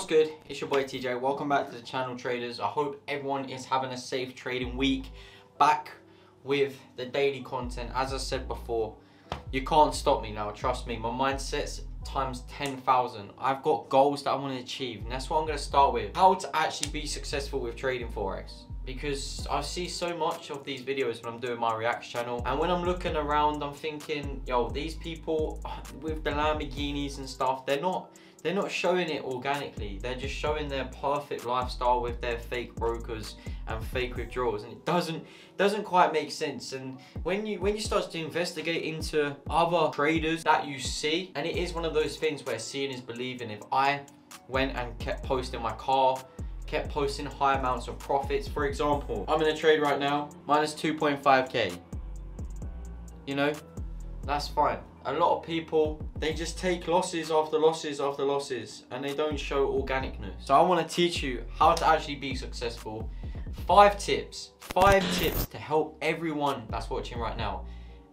What's good? It's your boy TJ. Welcome back to the channel traders. I hope everyone is having a safe trading week. Back with the daily content. As I said before, you can't stop me now. Trust me. My mindset's times 10,000. I've got goals that I want to achieve. And that's what I'm going to start with. How to actually be successful with trading Forex because I see so much of these videos when I'm doing my React channel and when I'm looking around I'm thinking yo these people with the Lamborghinis and stuff they're not they're not showing it organically. They're just showing their perfect lifestyle with their fake brokers and fake withdrawals, and it doesn't doesn't quite make sense. And when you when you start to investigate into other traders that you see, and it is one of those things where seeing is believing. If I went and kept posting my car kept posting high amounts of profits. For example, I'm in a trade right now, minus 2.5k. You know, that's fine a lot of people they just take losses after losses after losses and they don't show organicness. So i want to teach you how to actually be successful. Five tips five tips to help everyone that's watching right now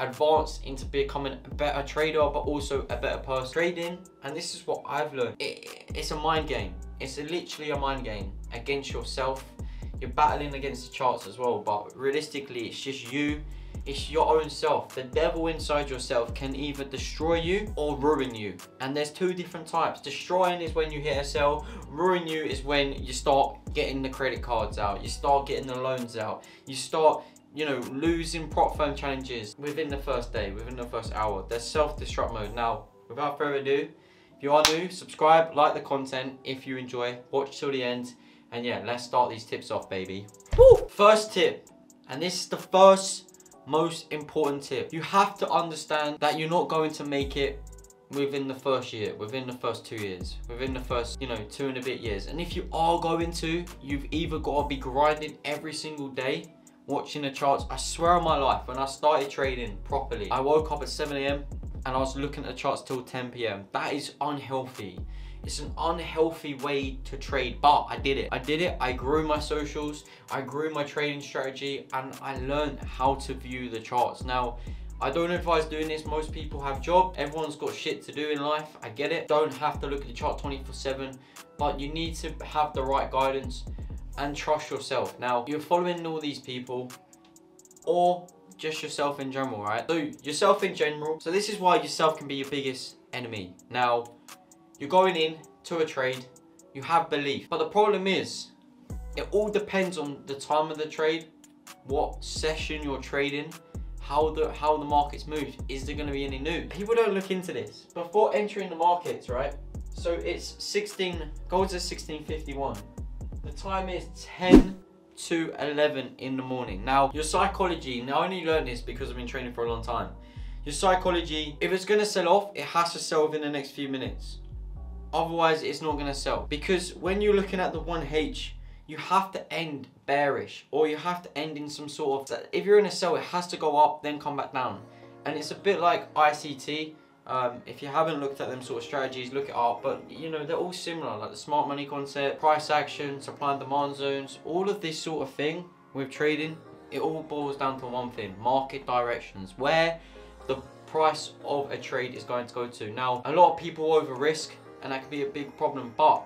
advance into becoming a better trader but also a better person. Trading and this is what i've learned it, it's a mind game. It's a, literally a mind game against yourself. You're battling against the charts as well but realistically it's just you it's your own self. The devil inside yourself can either destroy you or ruin you. And there's two different types. Destroying is when you hit a sell. Ruin you is when you start getting the credit cards out. You start getting the loans out. You start you know, losing prop firm challenges within the first day, within the first hour. There's self-destruct mode. Now, without further ado, if you are new, subscribe, like the content if you enjoy, watch till the end, and yeah, let's start these tips off, baby. Woo! First tip, and this is the first most important tip. You have to understand that you're not going to make it within the first year, within the first two years, within the first, you know, two and a bit years. And if you are going to, you've either got to be grinding every single day, watching the charts. I swear on my life, when I started trading properly, I woke up at 7 a.m. and I was looking at the charts till 10 p.m. That is unhealthy. It's an unhealthy way to trade, but I did it. I did it. I grew my socials. I grew my trading strategy and I learned how to view the charts. Now, I don't advise doing this. Most people have job. Everyone's got shit to do in life. I get it. Don't have to look at the chart 24 7, but you need to have the right guidance and trust yourself. Now, you're following all these people or just yourself in general, right? So yourself in general. So this is why yourself can be your biggest enemy. Now, you're going in to a trade, you have belief. But the problem is, it all depends on the time of the trade, what session you're trading, how the how the markets move. Is there going to be any news? People don't look into this before entering the markets, right? So it's 16, gold to 1651. The time is 10 to 11 in the morning. Now, your psychology, now I only learned this because I've been training for a long time. Your psychology, if it's going to sell off, it has to sell within the next few minutes. Otherwise, it's not going to sell. Because when you're looking at the 1H, you have to end bearish or you have to end in some sort of... If you're in a sell, it has to go up, then come back down. And it's a bit like ICT. Um, if you haven't looked at them sort of strategies, look it up. But, you know, they're all similar. Like the smart money concept, price action, supply and demand zones. All of this sort of thing with trading, it all boils down to one thing. Market directions. Where the price of a trade is going to go to. Now, a lot of people over risk and that can be a big problem. But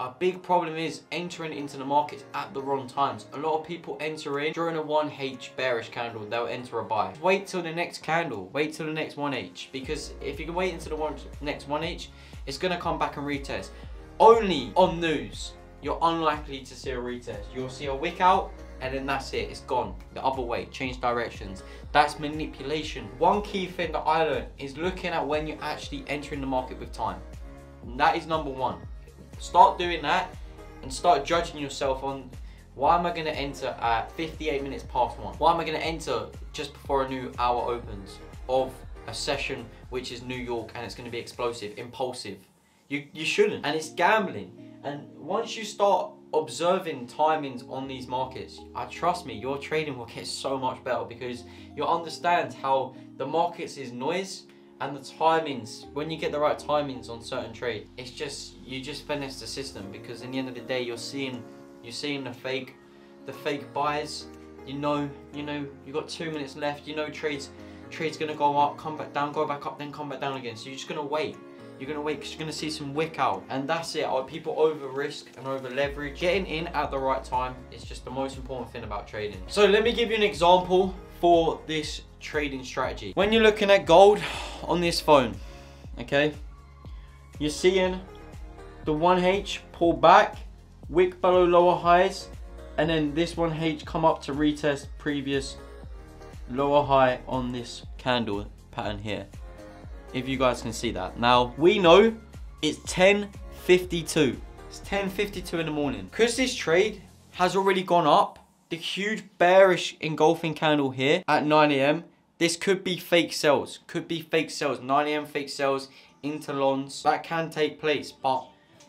a big problem is entering into the markets at the wrong times. A lot of people enter in during a 1H bearish candle, they'll enter a buy. Wait till the next candle, wait till the next 1H, because if you can wait until the one, next 1H, it's gonna come back and retest. Only on news, you're unlikely to see a retest. You'll see a wick out, and then that's it, it's gone. The other way, change directions. That's manipulation. One key thing that I learned is looking at when you're actually entering the market with time. That is number one. Start doing that and start judging yourself on why am I going to enter at 58 minutes past one? Why am I going to enter just before a new hour opens of a session which is New York and it's going to be explosive, impulsive? You, you shouldn't. And it's gambling. And once you start observing timings on these markets, I trust me, your trading will get so much better because you'll understand how the markets is noise and the timings when you get the right timings on certain trades it's just you just finesse the system because in the end of the day you're seeing you're seeing the fake the fake buys you know you know you've got two minutes left you know trades trades gonna go up come back down go back up then come back down again so you're just gonna wait you're gonna wait because you're gonna see some wick out. And that's it. People over risk and over leverage. Getting in at the right time is just the most important thing about trading. So let me give you an example for this trading strategy. When you're looking at gold on this phone, okay, you're seeing the 1H pull back, wick below lower highs, and then this 1H come up to retest previous lower high on this candle pattern here. If you guys can see that. Now, we know it's 10.52. It's 10.52 in the morning. Because this trade has already gone up, the huge bearish engulfing candle here at 9 a.m. This could be fake sells. Could be fake sells. 9 a.m. fake sells into lons. That can take place. But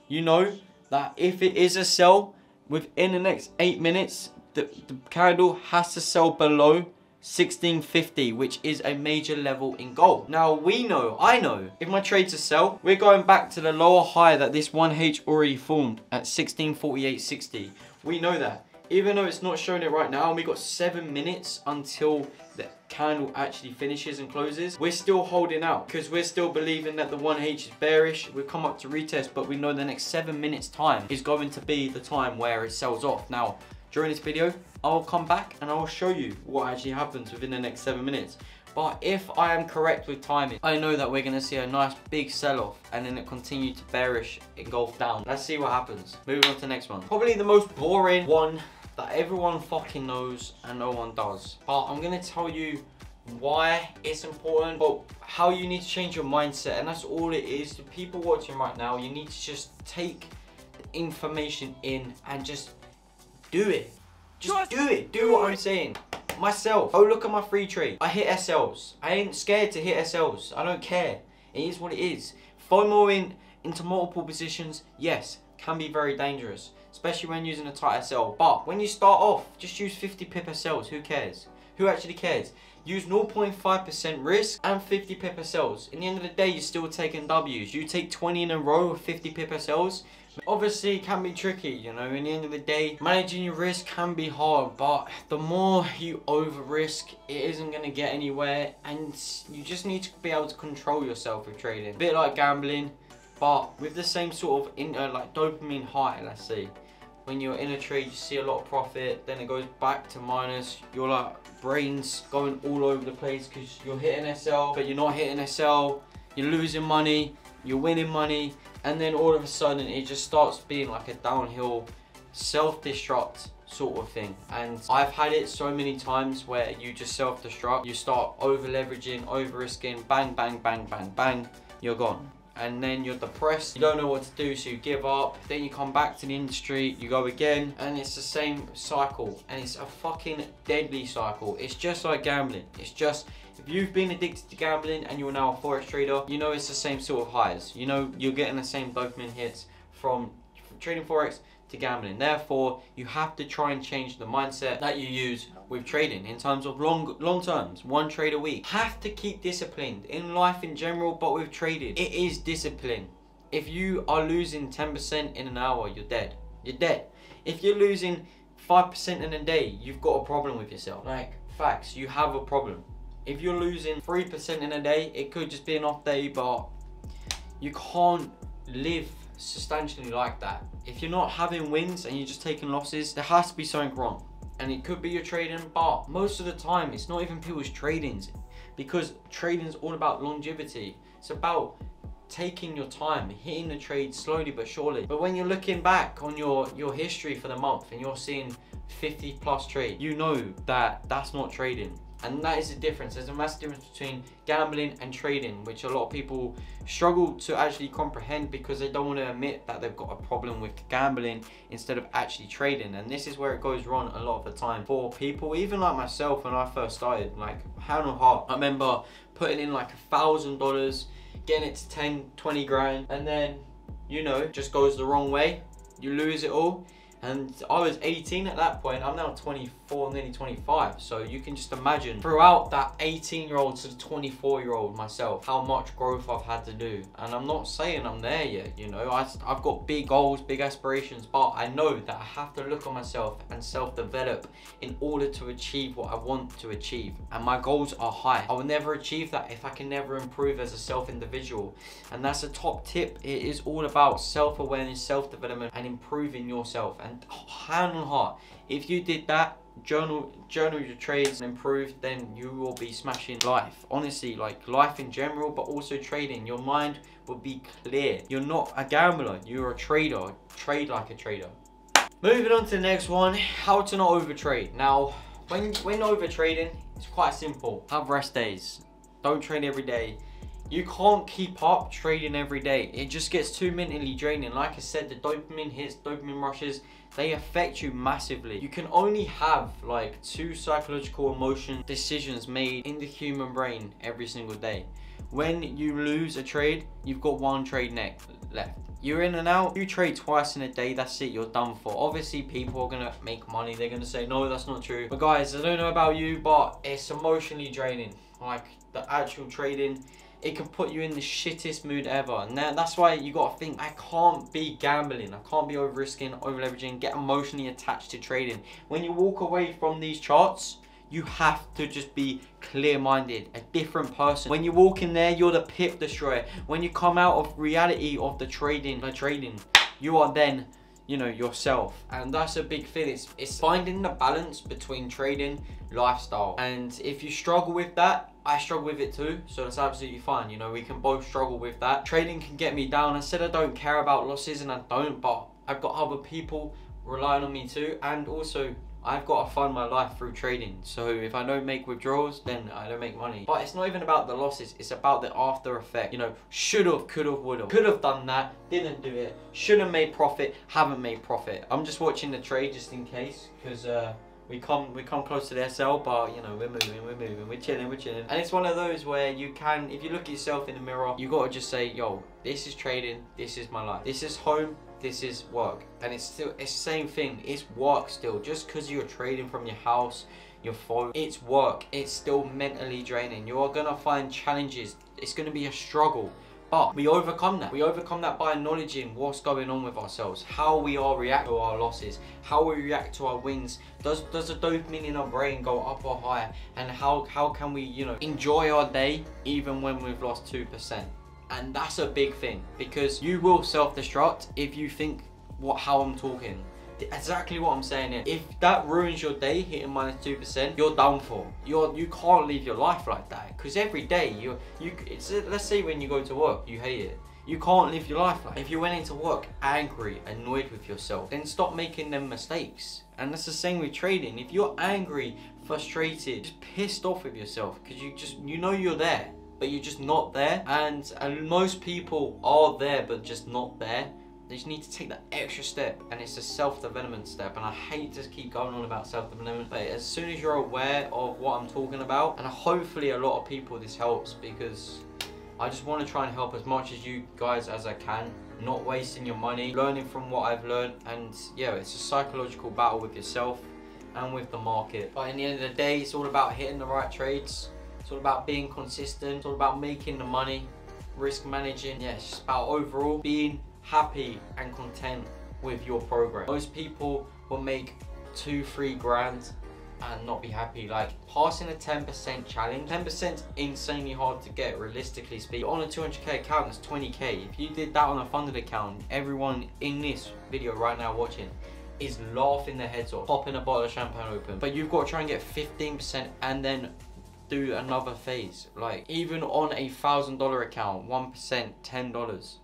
you know that if it is a sell, within the next 8 minutes, the, the candle has to sell below 1650 which is a major level in gold now we know i know if my trades are sell we're going back to the lower high that this 1h already formed at 1648.60 we know that even though it's not showing it right now we got seven minutes until the candle actually finishes and closes we're still holding out because we're still believing that the 1h is bearish we've come up to retest but we know the next seven minutes time is going to be the time where it sells off now during this video, I'll come back and I'll show you what actually happens within the next seven minutes. But if I am correct with timing, I know that we're going to see a nice big sell-off and then it continue to bearish engulf down. Let's see what happens. Moving on to the next one. Probably the most boring one that everyone fucking knows and no one does. But I'm going to tell you why it's important, but how you need to change your mindset. And that's all it is. To people watching right now, you need to just take the information in and just do it. Just do it. Do what I'm saying. Myself. Oh, look at my free trade. I hit SLs. I ain't scared to hit SLs. I don't care. It is what it is. FOMOing into multiple positions, yes, can be very dangerous. Especially when using a tight SL. But when you start off, just use 50 pip SLs. Who cares? Who actually cares? Use 0.5% risk and 50 pip SLs. In the end of the day, you're still taking W's. You take 20 in a row of 50 pip SLs, Obviously, it can be tricky, you know, in the end of the day, managing your risk can be hard, but the more you over risk, it isn't going to get anywhere, and you just need to be able to control yourself with trading. A bit like gambling, but with the same sort of, inter, like dopamine high, let's say. When you're in a trade, you see a lot of profit, then it goes back to minus, your like brains going all over the place because you're hitting SL, but you're not hitting SL, you're losing money, you're winning money, and then all of a sudden it just starts being like a downhill self-destruct sort of thing. And I've had it so many times where you just self-destruct. You start over leveraging over risking bang bang bang bang bang you're gone and then you're depressed you don't know what to do so you give up. Then you come back to the industry you go again and it's the same cycle and it's a fucking deadly cycle. It's just like gambling. It's just if you've been addicted to gambling and you're now a forex trader, you know it's the same sort of highs. You know you're getting the same dopamine hits from, trading forex to gambling. Therefore, you have to try and change the mindset that you use with trading in terms of long long terms, one trade a week. Have to keep disciplined in life in general, but with trading, it is discipline. If you are losing 10% in an hour, you're dead. You're dead. If you're losing 5% in a day, you've got a problem with yourself. Like, facts, you have a problem. If you're losing 3% in a day, it could just be an off day, but you can't live substantially like that. If you're not having wins and you're just taking losses, there has to be something wrong. And it could be your trading, but most of the time, it's not even people's tradings because trading is all about longevity. It's about taking your time, hitting the trade slowly but surely. But when you're looking back on your, your history for the month and you're seeing 50 plus trade, you know that that's not trading. And that is the difference. There's a massive difference between gambling and trading, which a lot of people struggle to actually comprehend because they don't want to admit that they've got a problem with gambling instead of actually trading. And this is where it goes wrong a lot of the time for people, even like myself when I first started, like hand on heart. I remember putting in like a thousand dollars, getting it to 10, 20 grand, and then, you know, just goes the wrong way. You lose it all And I was 18 at that point. I'm now 24, nearly 25. So you can just imagine throughout that 18 year old to 24 year old myself, how much growth I've had to do. And I'm not saying I'm there yet, you know, I, I've got big goals, big aspirations, but I know that I have to look at myself and self develop in order to achieve what I want to achieve. And my goals are high. I will never achieve that if I can never improve as a self individual. And that's a top tip. It is all about self awareness, self development, and improving yourself. And and hand on heart, if you did that, journal journal your trades and improve, then you will be smashing life. Honestly, like life in general, but also trading. Your mind will be clear. You're not a gambler, you're a trader. Trade like a trader. Moving on to the next one, how to not overtrade. Now, when when over trading, it's quite simple. Have rest days. Don't trade every day you can't keep up trading every day. It just gets too mentally draining. Like I said, the dopamine hits, dopamine rushes, they affect you massively. You can only have like two psychological emotion decisions made in the human brain every single day. When you lose a trade, you've got one trade next left. You're in and out, you trade twice in a day, that's it, you're done for. Obviously, people are gonna make money, they're gonna say, no, that's not true. But guys, I don't know about you, but it's emotionally draining. Like, the actual trading, it can put you in the shittest mood ever. And that's why you got to think, I can't be gambling. I can't be over risking, over leveraging, get emotionally attached to trading. When you walk away from these charts, you have to just be clear-minded, a different person. When you walk in there, you're the pip destroyer. When you come out of reality of the trading, the trading, you are then you know yourself and that's a big thing it's, it's finding the balance between trading lifestyle and if you struggle with that I struggle with it too so that's absolutely fine you know we can both struggle with that trading can get me down I said I don't care about losses and I don't but I've got other people relying on me too and also I've got to fund my life through trading. So if I don't make withdrawals, then I don't make money. But it's not even about the losses, it's about the after effect. You know, should have, could have, would have. Could have done that, didn't do it. Should have made profit, haven't made profit. I'm just watching the trade just in case, because uh, we come we come close to the SL, but you know we're moving, we're moving, we're chilling, we're chilling. And it's one of those where you can, if you look at yourself in the mirror, you gotta just say, yo, this is trading, this is my life, this is home, this is work. And it's still it's same thing it's work still. Just because you're trading from your house your phone it's work. It's still mentally draining. You are gonna find challenges. It's gonna be a struggle but we overcome that. We overcome that by acknowledging what's going on with ourselves, how we are react to our losses, how we react to our wins. Does does the dopamine in our brain go up or higher? And how how can we, you know, enjoy our day even when we've lost 2%? and that's a big thing because you will self-destruct if you think what how I'm talking exactly what I'm saying here. If that ruins your day, hitting minus two percent, you're done for. You're you can't live your life like that because every day you you it's let's say when you go to work, you hate it. You can't live your life like. If you went into work angry, annoyed with yourself, then stop making them mistakes. And that's the same with trading. If you're angry, frustrated, just pissed off with yourself because you just you know you're there but you're just not there. And, and most people are there, but just not there. They just need to take that extra step, and it's a self-development step. And I hate to keep going on about self-development, but as soon as you're aware of what I'm talking about, and hopefully a lot of people this helps because I just want to try and help as much as you guys as I can not wasting your money, learning from what I've learned, and yeah, it's a psychological battle with yourself and with the market. But in the end of the day, it's all about hitting the right trades, it's all about being consistent. It's all about making the money, risk managing. Just about overall being happy and content with your program. Most people will make two, three grand and not be happy. Like passing a 10% challenge, 10% insanely hard to get realistically speaking. On a 200k account, that's 20k. If you did that on a funded account, everyone in this video right now watching is laughing their heads off, popping a bottle of champagne open. But you've got to try and get 15% and then do another phase. Like even on a thousand dollar account, one percent, ten dollars.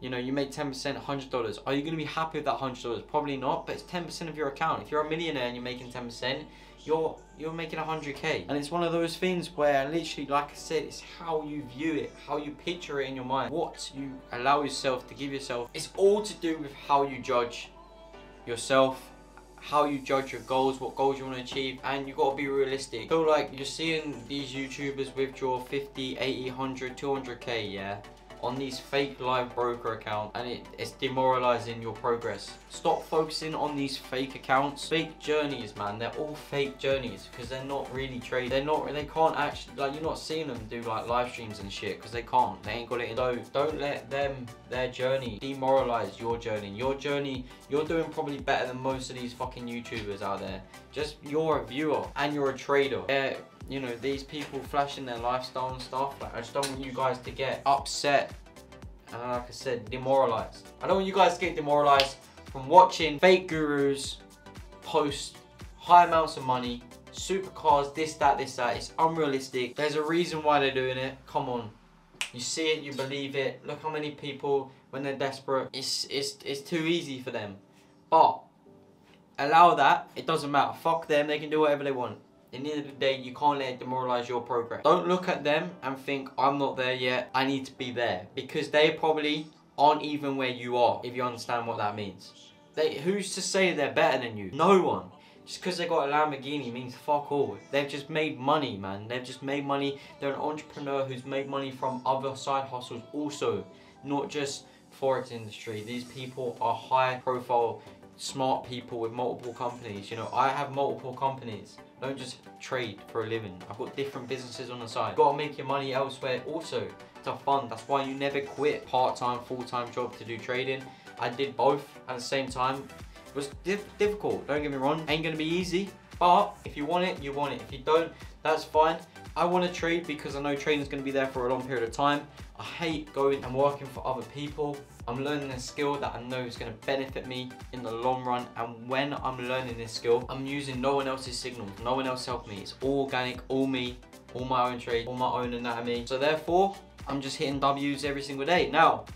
You know, you make ten percent, hundred dollars. Are you gonna be happy with that hundred dollars? Probably not. But it's ten percent of your account. If you're a millionaire and you're making ten percent, you're you're making hundred k. And it's one of those things where literally, like I said, it's how you view it, how you picture it in your mind, what you allow yourself to give yourself. It's all to do with how you judge yourself how you judge your goals, what goals you want to achieve, and you got to be realistic. feel like you're seeing these YouTubers withdraw 50, 80, 100, 200k, yeah? On these fake live broker accounts and it, it's demoralizing your progress. Stop focusing on these fake accounts. Fake journeys, man. They're all fake journeys because they're not really trading. They're not. They can't actually like you're not seeing them do like live streams and shit because they can't. They ain't got it in. So don't let them their journey demoralize your journey. Your journey. You're doing probably better than most of these fucking YouTubers out there. Just you're a viewer and you're a trader. You know these people flashing their lifestyle and stuff. Like I just don't want you guys to get upset and like I said, demoralized. I don't want you guys to get demoralized from watching fake gurus post high amounts of money, supercars, this, that, this, that. It's unrealistic. There's a reason why they're doing it. Come on. You see it, you believe it. Look how many people, when they're desperate, it's, it's, it's too easy for them. But allow that. It doesn't matter. Fuck them. They can do whatever they want. At the end of the day, you can't let it demoralize your progress. Don't look at them and think, I'm not there yet. I need to be there. Because they probably aren't even where you are, if you understand what that means. They, who's to say they're better than you? No one. Just because they got a Lamborghini means fuck all. They've just made money, man. They've just made money. They're an entrepreneur who's made money from other side hustles also, not just forex industry. These people are high profile, smart people with multiple companies. You know, I have multiple companies. Don't just trade for a living. I've got different businesses on the side. You've got to make your money elsewhere also to fund. That's why you never quit part-time, full-time job to do trading. I did both at the same time It was difficult, don't get me wrong. Ain't gonna be easy, but if you want it, you want it. If you don't, that's fine. I want to trade because I know trading is going to be there for a long period of time. I hate going and working for other people. I'm learning a skill that I know is going to benefit me in the long run. And when I'm learning this skill, I'm using no one else's signals. No one else helped me. It's all organic, all me, all my own trade, all my own anatomy. So therefore, I'm just hitting W's every single day. Now,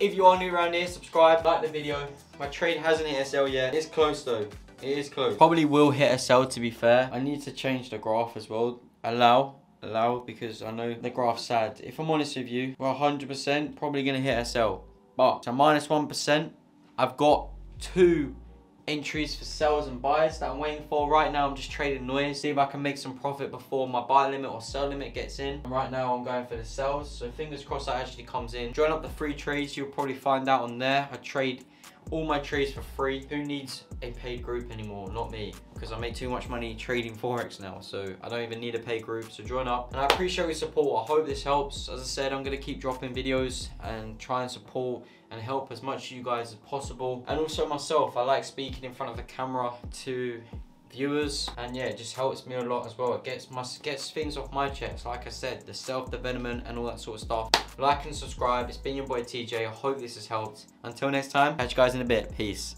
if you are new around here, subscribe, like the video. My trade hasn't hit SL yet. It's close though. It is close. Probably will hit a sell to be fair. I need to change the graph as well. Allow. Allow because I know the graph's sad. If I'm honest with you, we're 100% probably going to hit SL. But to minus 1, I've got two entries for sells and buys that I'm waiting for. Right now I'm just trading noise, see if I can make some profit before my buy limit or sell limit gets in. And right now I'm going for the sells, so fingers crossed that actually comes in. Join up the free trades, you'll probably find out on there. I trade all my trades for free. Who needs a paid group anymore? Not me, because I make too much money trading Forex now, so I don't even need a paid group, so join up. And I appreciate your support. I hope this helps. As I said, I'm going to keep dropping videos and try and support and help as much you guys as possible. And also myself, I like speaking in front of the camera to viewers. And yeah it just helps me a lot as well. It gets my gets things off my chest. Like i said the self-development and all that sort of stuff. Like and subscribe. It's been your boy tj i hope this has helped. Until next time catch you guys in a bit. Peace